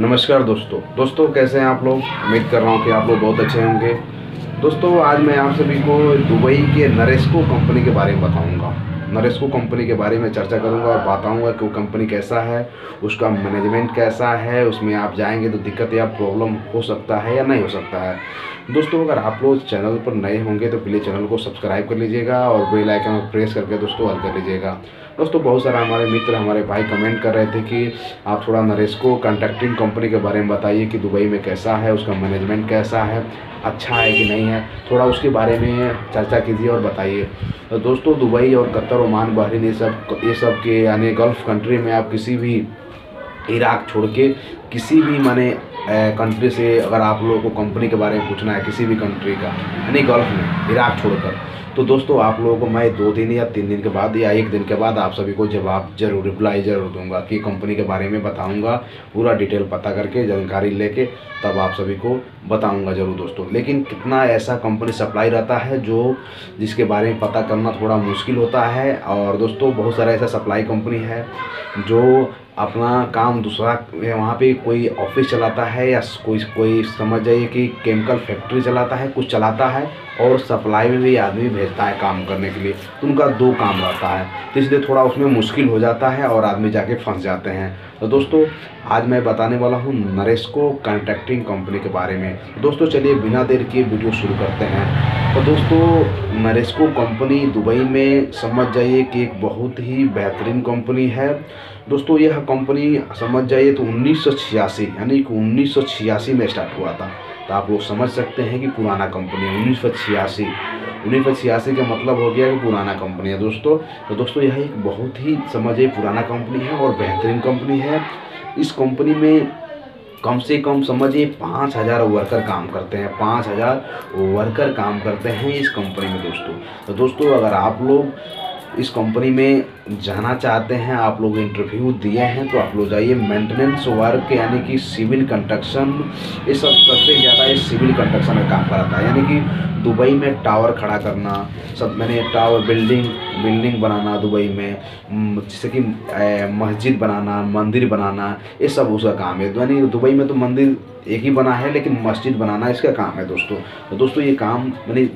नमस्कार दोस्तों। दोस्तों, कैसे हैं आप लोग? उम्मीद कर रहा हूँ कि आप लोग बहुत अच्छे होंगे। दोस्तों, आज मैं आप सभी को दुबई के नरेस्को कंपनी के बारे में बताऊँगा। नरेस्को कंपनी के बारे में चर्चा करूँगा और बताऊँगा कि वो कंपनी कैसा है, उसका मैनेजमेंट कैसा है, उसमें आप जाएँगे तो दिक्कत या प्रॉब्लम हो सकता है या नहीं हो सकता है। दोस्तों, अगर आप लोग चैनल पर नए होंगे तो प्लीज़ चैनल को सब्सक्राइब कर लीजिएगा और बेल आइकन को प्रेस करके दोस्तों ऑल कर लीजिएगा। दोस्तों, बहुत सारा हमारे मित्र, हमारे भाई कमेंट कर रहे थे कि आप थोड़ा नरेस्को कंट्रैक्टिंग कंपनी के बारे में बताइए कि दुबई में कैसा है, उसका मैनेजमेंट कैसा है अच्छा है कि नहीं है। थोड़ा उसके बारे में चर्चा कीजिए और बताइए। तो दोस्तों, दुबई और कतर, ओमान, बहरीन, ये सब ये सब के, यानी गल्फ़ कंट्री में आप किसी भी इराक छोड़ के किसी भी, माने कंट्री से अगर आप लोगों को कंपनी के बारे में पूछना है, किसी भी कंट्री का, यानी गल्फ़ में इराक छोड़कर तो दोस्तों आप लोगों को मैं दो दिन या तीन दिन के बाद या एक दिन के बाद आप सभी को जवाब ज़रूर रिप्लाई ज़रूर दूँगा कि कंपनी के बारे में बताऊँगा, पूरा डिटेल पता करके, जानकारी लेके, तब आप सभी को बताऊँगा ज़रूर दोस्तों। लेकिन कितना ऐसा कंपनी सप्लाई रहता है जो, जिसके बारे में पता करना थोड़ा मुश्किल होता है, और दोस्तों बहुत सारा ऐसा सप्लाई कंपनी है, जो अपना काम दूसरा वहाँ पे कोई ऑफ़िस चलाता है या कोई कोई समझ जाइए कि केमिकल फैक्ट्री चलाता है, कुछ चलाता है और सप्लाई में भी आदमी भेजता है काम करने के लिए। तो उनका दो काम रहता है तो इसलिए थोड़ा उसमें मुश्किल हो जाता है और आदमी जाके फंस जाते हैं। तो दोस्तों, आज मैं बताने वाला हूँ नरेस्को कॉन्ट्रैक्टिंग कंपनी के बारे में। दोस्तों, चलिए बिना देर किए वीडियो शुरू करते हैं। तो दोस्तों नरेस्को कंपनी दुबई में समझ जाइए कि एक बहुत ही बेहतरीन कंपनी है। दोस्तों, यह कंपनी समझ जाइए तो उन्नीस सौ छियासी, यानी कि उन्नीस सौ छियासी में स्टार्ट हुआ था। तो आप लोग समझ सकते हैं कि पुराना कंपनी है, उन्नीस उन्नीस सौ छियासी का मतलब हो गया कि पुराना कंपनी है दोस्तों। तो दोस्तों, यह एक बहुत ही समझिए पुराना कंपनी है और बेहतरीन कंपनी है। इस कंपनी में कम से कम समझिए पाँच हज़ार वर्कर काम करते हैं, पाँच हज़ार वर्कर काम करते हैं इस कंपनी में दोस्तों। तो दोस्तों, अगर आप लोग इस कंपनी में जाना चाहते हैं, आप लोग इंटरव्यू दिए हैं तो आप लोग जाइए मेंटेनेंस वर्क यानी कि सिविल कंस्ट्रक्शन ये सब सबसे ज़्यादा ये सिविल कंस्ट्रक्शन में काम कराता है। यानी कि दुबई में टावर खड़ा करना, सब मैंने टावर बिल्डिंग बिल्डिंग बनाना, दुबई में जैसे कि मस्जिद बनाना, मंदिर बनाना, ये सब उसका काम है। यानी दुबई में तो मंदिर एक ही बना है, लेकिन मस्जिद बनाना इसका काम है दोस्तों। तो दोस्तों ये काम यानी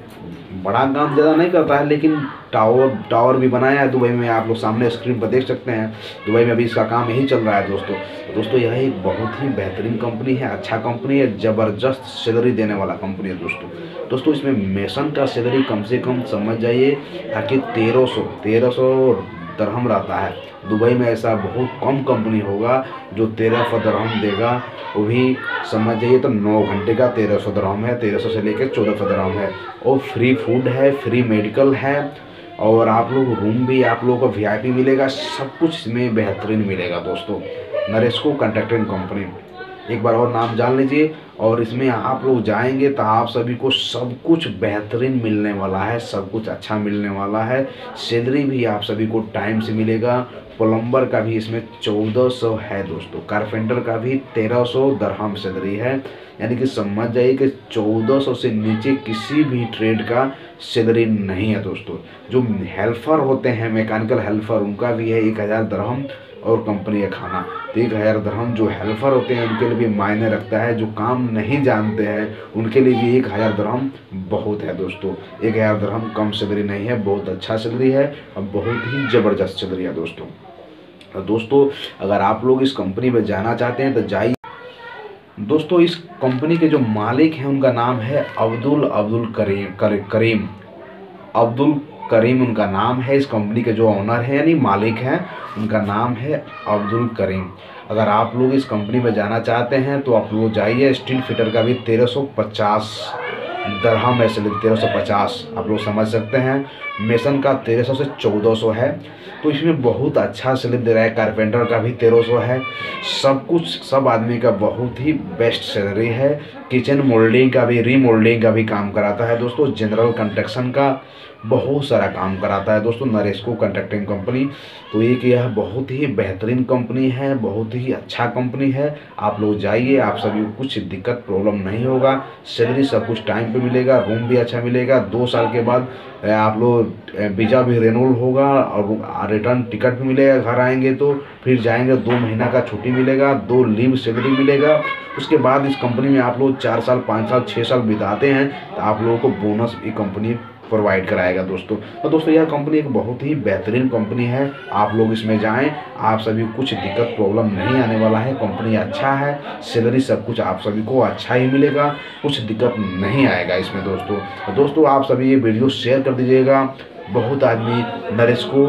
बड़ा काम ज़्यादा नहीं करता है, लेकिन टावर टावर भी बनाया है दुबई में। आप लोग सामने स्क्रीन पर देख सकते हैं, दुबई में अभी इसका काम यही चल रहा है दोस्तों। तो दोस्तों यह एक बहुत ही बेहतरीन कंपनी है अच्छा कंपनी है, ज़बरदस्त सैलरी देने वाला कंपनी है दोस्तों। दोस्तों इसमें मेसन का सैलरी कम से कम समझ जाइए, ताकि तेरह सौ, तेरह सौ दरहम रहता है। दुबई में ऐसा बहुत कम कंपनी होगा जो तेरह सौ दरहम देगा। वो भी समझ जाइए तो नौ घंटे का तेरह सौ दरहम है, तेरह सौ से लेकर चौदह सौ दरहम है। और फ्री फ़ूड है फ्री मेडिकल है और आप लोग रूम भी, आप लोगों को वीआईपी मिलेगा, सब कुछ इसमें बेहतरीन मिलेगा दोस्तों। नरेस्को कंट्रैक्टिंग कंपनी एक बार और नाम जान लीजिए। और इसमें आप लोग जाएँगे तो आप सभी को सब कुछ बेहतरीन मिलने वाला है, सब कुछ अच्छा मिलने वाला है। सैलरी भी आप सभी को टाइम से मिलेगा। प्लम्बर का भी इसमें चौदह सौ है दोस्तों। कारपेंटर का भी तेरह सौ दरहम सैलरी है। यानी कि समझ जाइए कि चौदह सौ से नीचे किसी भी ट्रेड का सैलरी नहीं है दोस्तों। जो हेल्पर होते हैं मैकेनिकल हेल्पर उनका भी है एक हज़ार दरहम। और कंपनी का खाना। तो एक हज़ार दरहम जो हेल्पर होते हैं उनके लिए भी मायने रखता है जो काम नहीं जानते हैं उनके लिए भी एक हज़ार दरहम बहुत है दोस्तों। एक हज़ार दरहम कम सैलरी नहीं है बहुत अच्छा सैलरी है और बहुत ही ज़बरदस्त सैलरी है दोस्तों। तो दोस्तों अगर आप लोग इस कंपनी में जाना चाहते हैं तो जाइए। दोस्तों इस कंपनी के जो मालिक हैं उनका नाम है अब्दुल अब्दुल करीम कर, करीम। अब्दुल करीम, उनका नाम है इस कंपनी के जो ऑनर हैं, यानी मालिक हैं, उनका नाम है अब्दुल करीम। अगर आप लोग इस कंपनी में जाना चाहते हैं तो आप लोग जाइए स्टील फिटर का भी तेरह सौ पचास दरहम है चलिए तेरह सौ पचास। आप लोग समझ सकते हैं मेसन का तेरह सौ से चौदह सौ है। तो इसमें बहुत अच्छा स्लिप दे रहा है कारपेंटर का भी तेरह सौ है। सब कुछ, सब आदमी का बहुत ही बेस्ट सैलरी है। किचन मोल्डिंग का भी रीमोल्डिंग का भी काम कराता है। दोस्तों जनरल कंस्ट्रक्शन का बहुत सारा काम कराता है। दोस्तों नरेस्को कंट्रैक्टिंग कंपनी तो एक यह बहुत ही बेहतरीन कंपनी है, बहुत ही अच्छा कंपनी है। आप लोग जाइए, आप सभी को कुछ दिक्कत प्रॉब्लम नहीं होगा। सैलरी सब कुछ टाइम पे मिलेगा रूम भी अच्छा मिलेगा। दो साल के बाद आप लोग वीज़ा भी रेनोल होगा और रिटर्न टिकट भी मिलेगा, घर आएँगे तो। फिर जाएँगे, दो महीना का छुट्टी मिलेगा, दो लीव सैलरी मिलेगा। उसके बाद इस कंपनी में आप लोग चार साल, पाँच साल, छः साल बिताते हैं तो आप लोगों को बोनस ये कंपनी प्रोवाइड कराएगा दोस्तों। तो दोस्तों, यह कंपनी एक बहुत ही बेहतरीन कंपनी है। आप लोग इसमें जाएँ, आप सभी कुछ दिक्कत प्रॉब्लम नहीं आने वाला है। कंपनी अच्छा है सैलरी सब कुछ आप सभी को अच्छा ही मिलेगा, कुछ दिक्कत नहीं आएगा इसमें दोस्तों। तो दोस्तों, आप सभी ये वीडियो शेयर कर दीजिएगा। बहुत आदमी नरेश को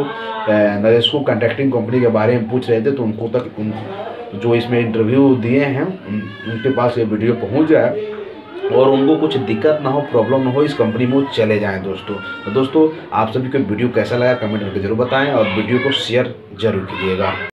नरेश को कंट्रैक्टिंग कंपनी के बारे में पूछ रहे थे तो उनको तक उन जो इसमें इंटरव्यू दिए हैं उन, उनके पास ये वीडियो पहुँच जाए और उनको कुछ दिक्कत ना हो प्रॉब्लम ना हो इस कंपनी में वो चले जाएँ दोस्तों। तो दोस्तों आप सभी को वीडियो कैसा लगा कमेंट करके ज़रूर बताएँ और वीडियो को शेयर ज़रूर कीजिएगा।